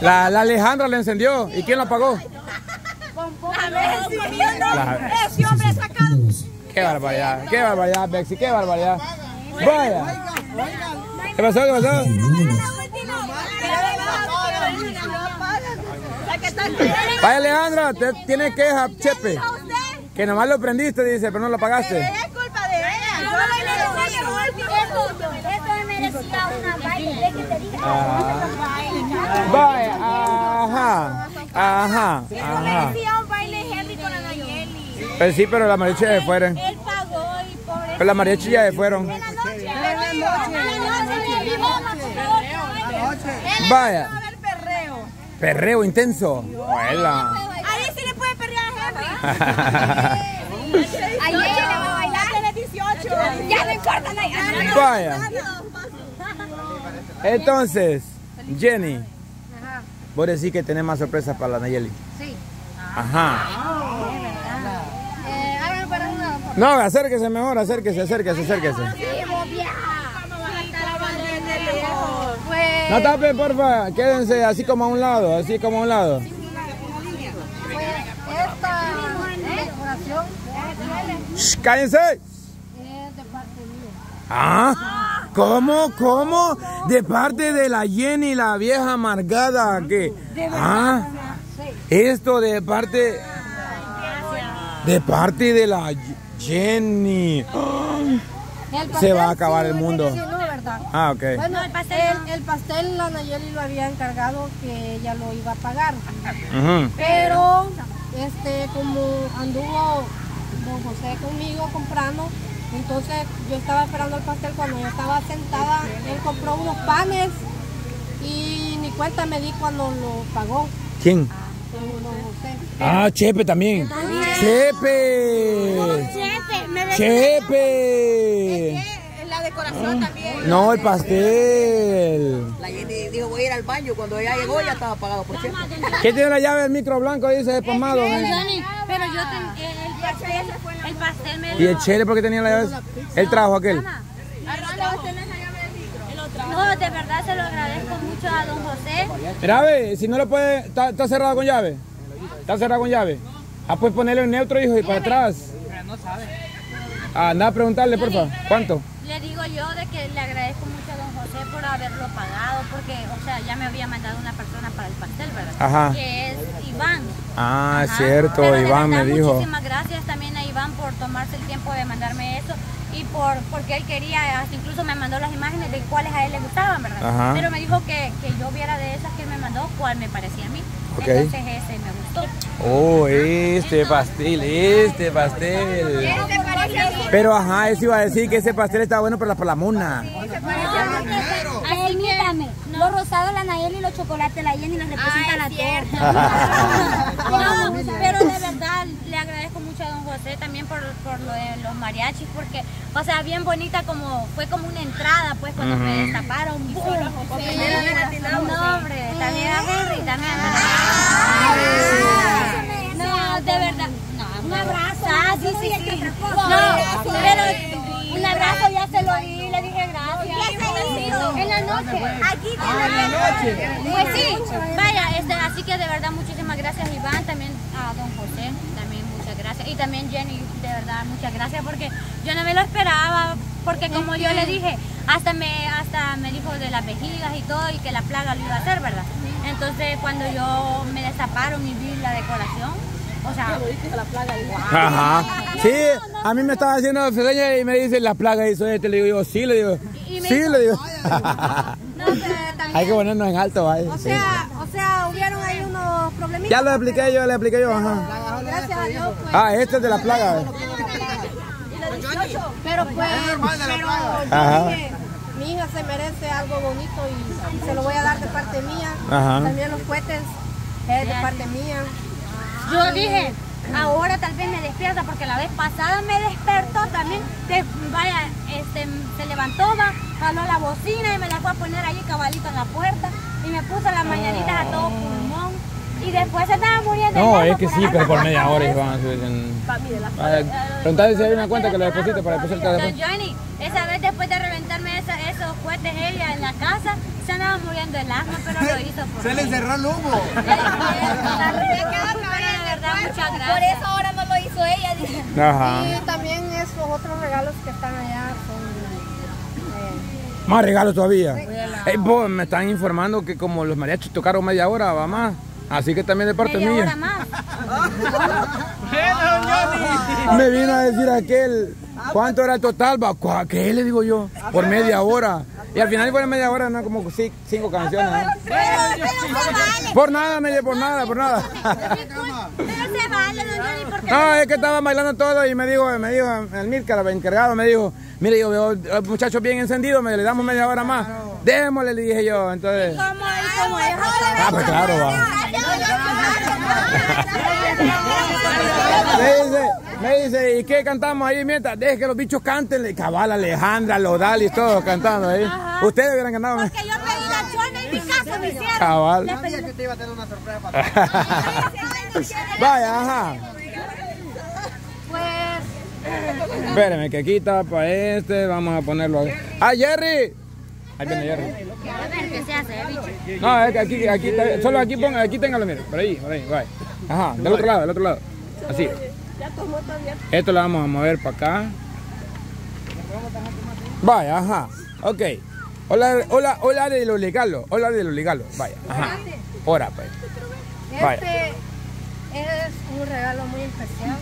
La, la Alejandra le encendió. ¿Y quién la apagó? Ese hombre sacado. Qué barbaridad, qué barbaridad, Bexi, qué barbaridad. Vaya. ¿Qué pasó? ¿Qué pasó? Vaya Alejandra, te tiene queja, Chepe. Que nomás lo prendiste, dice, pero no lo apagaste. Vaya, ajá, ajá, ajá. merecía un baile Henry con la Nayeli. Pues sí, pero las mariachis ya se fueron. Él pagó y pobre. Pero las mariachis ya se fueron. La la Vaya. Perreo intenso. Hola. Ahí sí le puede perrear a Henry. Ayer le va a bailar. Tiene 18. Ya no importa, no Vaya. Entonces, Jenny, vos decís que tenés más sorpresas para la Nayeli. Sí. Ajá. Eh, para una. No, acérquese mejor, acérquese, acérquese, acérquese. Pues, No tapen, porfa, quédense así como a un lado, así como a un lado. pues esta decoración Shh, cállense. es de parte mía. Ah, ¿cómo, cómo? De parte de la Jenny, la vieja amargada, que, ah, esto de parte, de parte de la Jenny. El Se va a acabar el mundo. Ah, ok. Bueno, el pastel, el, pastel la Nayeli lo había encargado que ella lo iba a pagar. Pero, este, como anduvo don José conmigo comprando, entonces yo estaba esperando el pastel cuando yo estaba sentada, él compró unos panes y ni cuenta me di cuando lo pagó ¿Quién? José. Ah, Chepe también. Chepe. Chepe, me Chepe. La decoración también. No, el pastel. La Jenny dijo voy a ir al baño. Cuando ella llegó ya estaba pagado por Chepe. ¿Quién tiene la llave del micro blanco? Dice despamado. Johnny, pero yo ten- eh, pastel, el pastel me ¿Y el Chele por qué tenía la llave? Él trajo aquel. No, de verdad se lo agradezco mucho a don José. Mira, ve, si no lo puede, está, está cerrado con llave. Está cerrado con llave. Ah, pues ponerlo en neutro, hijo, y para atrás. Pero no sabe. Ah, anda a preguntarle, porfa. ¿Cuánto? Le digo yo de que le agradezco mucho a don José por haberlo pagado, porque, o sea, ya me había mandado una persona para el pastel, ¿verdad? Ajá. Que es Iván. Ah, es cierto, Pero Iván me dijo. Muchísimas gracias también a Iván por tomarse el tiempo de mandarme eso y por porque él quería, hasta incluso me mandó las imágenes de cuáles a él le gustaban, ¿verdad? Ajá. Pero me dijo que, que yo viera de esas que él me mandó cuál me parecía a mí. Ok. Entonces ese me gustó. Oh, este pastel, este pastel. Pero ajá, eso iba a decir que ese pastel está bueno para la, para la mona. Ay, mírame, los rosados la Nayeli y los chocolates la Jenny nos representan a todos. No, pero de verdad le agradezco mucho a don José también por, por lo de los mariachis, porque, o sea, bien bonita como, fue como una entrada, pues, cuando me destaparon. ¡boom! No, hombre, también a Henry, también a No, de verdad. Un abrazo. Ah, sí, sí, sí. No, pero un abrazo ya se lo di, le dije gracias. En la noche. Aquí Pues sí, vaya, este, así que de verdad muchísimas gracias Iván, también a don José, también muchas gracias. Y también Jenny, de verdad muchas gracias porque yo no me lo esperaba, porque como yo le dije, hasta me, hasta me dijo de las vejigas y todo y que la plaga lo iba a hacer, ¿verdad? Entonces cuando yo me destaparon y vi la decoración, o sea, Ajá. Sí, a mí me estaba haciendo señas y me dice la plaga hizo este. Le digo yo, sí, le digo. Y Sí, dijo- le digo. No, pero también, Hay que ponernos en alto, vaya. o sí. sea, o sea, hubieron ahí unos problemitas. Ya lo expliqué yo, le expliqué yo, ajá. Gracias a Dios, pues. Ah, este es de la plaga. Pero pues, pero yo Ajá. dije, mi hija se merece algo bonito y, y se lo voy a dar de parte mía. Ajá. También los cohetes es de parte mía. Yo dije, ahora tal vez me despierta porque la vez pasada me despertó también. de- vaya, este, se levantó, va, jaló la bocina y me la fue a poner ahí cabalito en la puerta y me puso las mañanitas a todo pulmón. Y después se estaba muriendo. No, es que sí, pero por media hora iban a subir en... Preguntarle si hay una cuenta que le deposite para depositar teléfono. Johnny, Esa vez después de reventarme esa- esos cohetes ella en la casa, se andaba muriendo el asma, pero lo hizo por Se le cerró el humo. Pero de verdad, muchas gracias. Por eso ahora no lo hizo ella. dice. Ajá. Y también esos otros regalos que están allá son... eh, Más regalos todavía. Eh, me están informando que como los mariachis tocaron media hora, va más. Así que también de parte Media hora mía. más. Me vino a decir aquel, ¿cuánto era el total? Va, ¿Cuá- ¿Qué le digo yo? Por media hora. Y al final fue media hora, no como ci- cinco canciones. Por nada, me por nada, por nada. Pero se vale, don Johnny, porque No, es que estaba bailando todo y me dijo, me dijo el Mirka, el encargado, me dijo, mire, yo veo eh, muchachos bien encendidos, me le damos media hora más. Démosle, le dije yo, entonces. como, y como es Ah, pues claro, va. Me dice, me dice, ¿y qué cantamos ahí mientras? Deje que los bichos canten, le cabal, Alejandra, Lodalis, todos cantando ahí. Ustedes hubieran cantado. ¿no? Que yo pedí la chona en mi casa, me hicieron. Cabal. Sabía que te iba a tener una sorpresa para ti. Vaya, ajá. Pues Espérenme, que está para este, vamos a ponerlo. ¡Ah, Jerry! Ahí viene Jerry. A ver qué se hace, bicho. No, es que aquí, aquí, solo aquí ponga, aquí téngalo, mire, por ahí, por ahí, vaya. Ajá, del otro lado, del otro lado. Así. Esto lo vamos a mover para acá. Vaya, ajá. Ok. Hola, hola, hola de lo legal, hola de lo legal. Vaya, ajá. Ahora, pues. Vaya. Es un regalo muy especial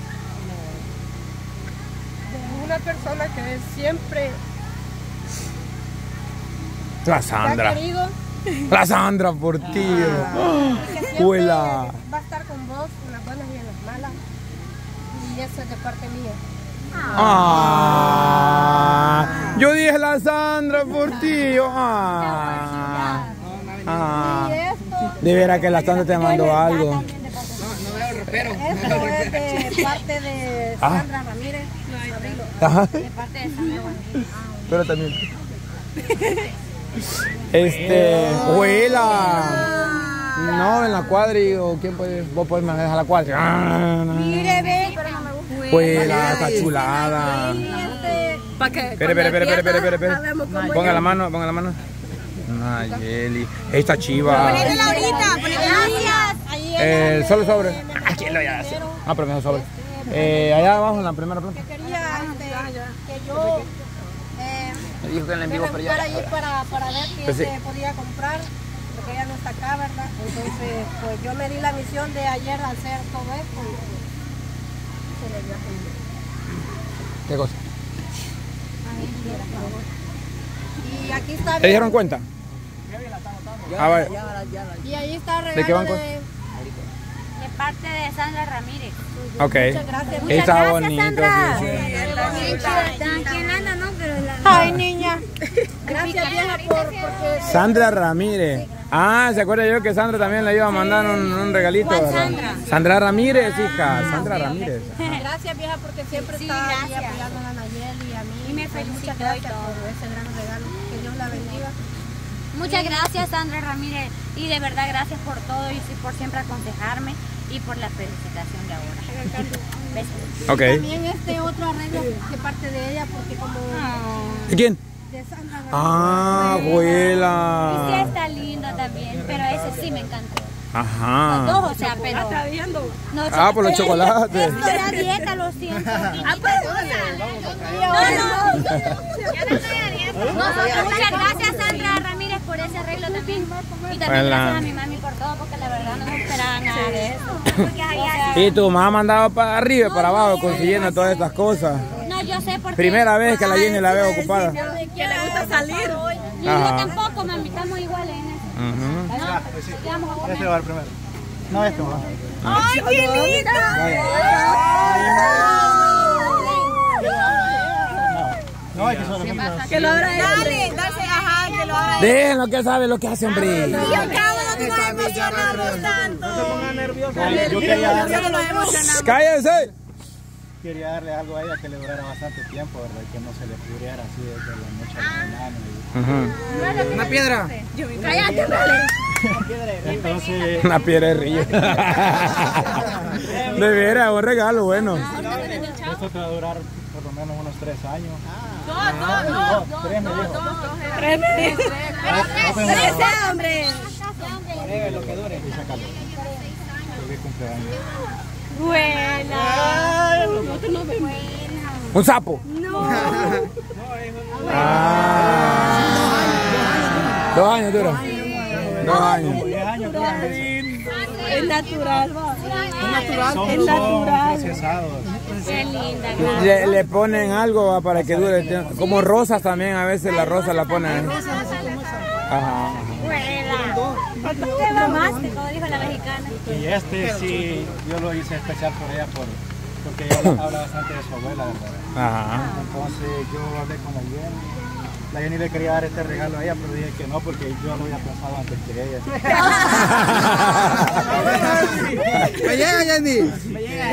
de una persona que siempre La te ha Sandra. querido, La Sandra por ti. siempre Huela. va a estar con vos en las buenas y en las malas. Y eso es de parte mía. Ah, yo dije la Sandra por ti. Ah, ah. De veras que la Sandra te mandó algo. Esto es de parte de Ah. Sandra Ramírez. Ajá. De parte de Sandra Ramírez. Pero también. Este, huela. No, en la cuadri o quién puede, vos podés manejar la cuadri. Ah, no. Mire, ve. Huela, está chulada. Para que Espere, espere, espere, espere, espere, espere, espere. Ponga la mano, ponga la mano. Nayeli. Esta chiva. Ponela ahorita, ponela ahorita. Eh, solo sobre. Aquí lo ya hace. Ah, pero mejor sobre. Eh, allá abajo en la primera planta. quería este, que yo eh, Me dijo que en el en me vivo, pero fuera ya. allí para, para ver qué Pues sí. se podía comprar, porque ella no está acá, ¿verdad? Entonces, pues yo me di la misión de ayer hacer todo esto y se le dio a. ¿Qué cosa? Y aquí está ¿Te dieron cuenta? Ah, vaya. y ahí está el regalo ¿De qué banco? de- De parte de Sandra Ramírez. Ok. Muchas gracias. Ahí está gracias, bonito. Sandra. sí, sí. ¿Quién anda, no? Pero la... Ay, niña. Gracias, vieja, por, porque Sandra Ramírez. Ah, ¿se acuerda yo que Sandra también le iba a mandar un, un regalito? ¿Cuál ¿verdad? Sandra? Sandra Ramírez, hija. Sandra Ramírez. Gracias, vieja, porque siempre Sí, está apoyando a Nayeli y a mí. Y me Pues, felicitó Muchas y gracias todo. por ese gran regalo. Que Dios la bendiga. Muchas gracias, Sandra Ramírez. Y de verdad, gracias por todo y sí, por siempre aconsejarme y por la felicitación de ahora. Besos. Ok. También este otro arreglo de parte de ella, porque como ¿Y quién? de Sandra Ah, Y sí abuela. está lindo también, pero ese sí me encantó. Los Ajá. dos, o sea, pero... No, Ah, por los chocolates. Esto era dieta, lo siento. Ah, pues, No, no. No, muchas gracias, Sandra Ramírez, por ese arreglo también. Y también Hola. gracias a mi mami por todo, porque la verdad no me esperaba nada de eso. Y tu mamá andaba para arriba y para abajo consiguiendo todas estas cosas. No, yo sé porque... Primera vez que la Jenny la veo ocupada. Que le gusta salir. Y Ajá. yo tampoco, mami, estamos iguales en eso. No. Este va el primero. No, este va. ¡Ay, qué lindo! No, es que son los Que lo abra Dale, dale, ajá, que lo abra Déjenlo que sabe lo que hace, hombre. Yo acabo de nos emocionamos tanto. Darle, Nosotros nos emocionamos. ¡Cállense! quería darle algo a ella que le durara bastante tiempo, ¿verdad? Y que no se le pudriera así desde la noche a la mañana. y- Una piedra. Cállate, vale. Entonces, Una piedra de río. De veras, un regalo bueno. esto te va a durar por lo menos unos tres años. No, tres me dijo. Tres meses. Trece, hombre. Y sácalo. Feliz cumpleaños. Buena. Un sapo. Ah. Dos años dura. Dos años. Diez años creo. Es natural. Es natural. Qué linda. Le, le ponen algo va, para que dure el tiempo. Como rosas también, a veces la rosa la ponen. Ajá. ¿Cuánto te mamaste? Como dijo la mexicana. Y este sí, yo lo hice especial por ella por, porque ella habla bastante de su abuela, ¿verdad? Ajá. Entonces yo hablé con la Jenny. La Jenny le quería dar este regalo a ella, pero dije que no, porque yo lo había pensado antes que ella. Me llega, Jenny.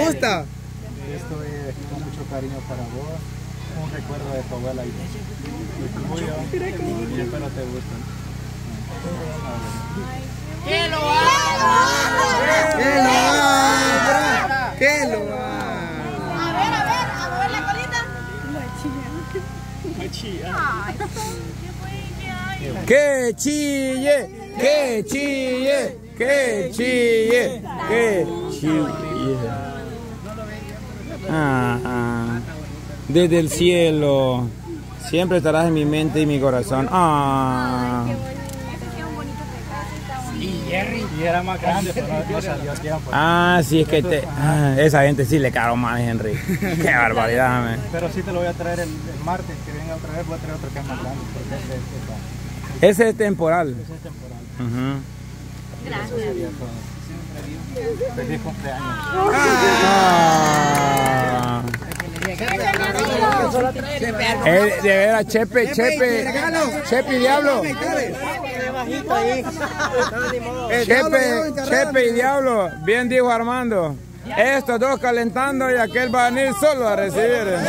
¿Gusta? Esto es con mucho cariño para vos, un recuerdo de tu abuela y, tuyo, y espero te guste. ¡Que lo abra! ¡Que lo abra! A ver, a ver, a mover la colita. ¡Que chille! ¡Que chille! ¡Que chille! ¡Que chille! Ah, ah. Desde el cielo, siempre estarás en mi mente y mi corazón. Ah. Y era más grande, pero tiempo. Ah, sí, es que te, ah, esa gente sí le caro más, Henry. Qué barbaridad, man. Pero sí te lo voy a traer el, el martes, que venga otra vez, voy a traer otro que es más grande, porque este, Ese es temporal. este es temporal. Eso sería todo. Feliz cumpleaños. Ah. Eh, de veras, Chepe, Chepe, Chepe y Diablo. Chepe, Chepe y Diablo, bien dijo Armando. Estos dos calentando y aquel va a venir solo a recibir.